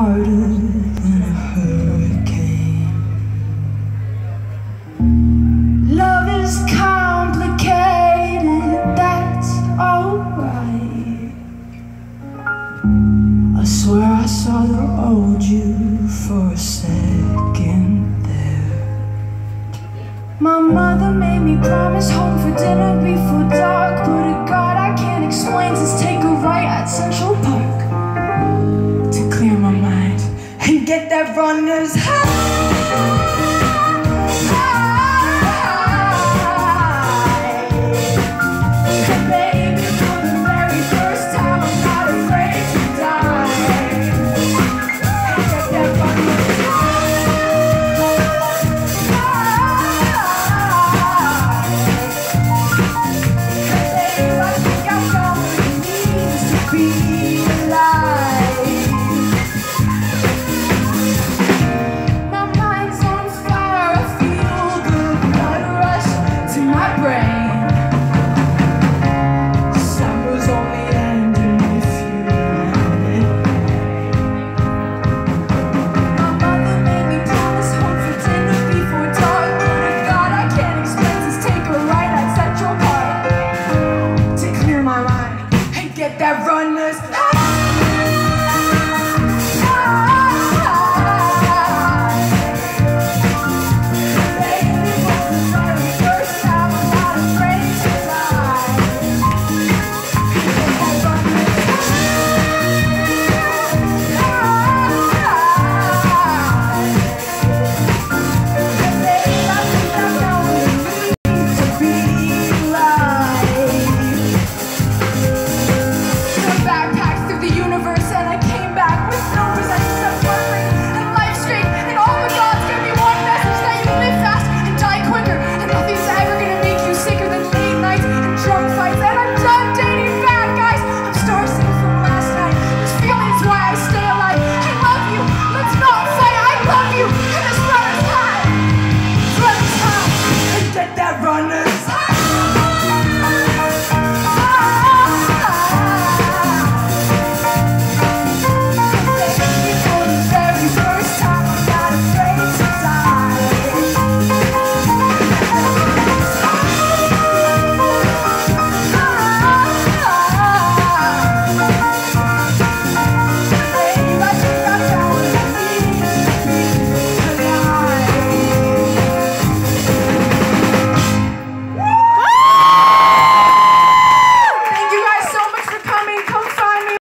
harder than a hurricane. Love is complicated, that's alright. I swear I saw the old you for a second there. My mother made me promise home for dinner before dark, runner's high. promise.